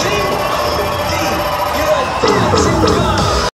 Brasil!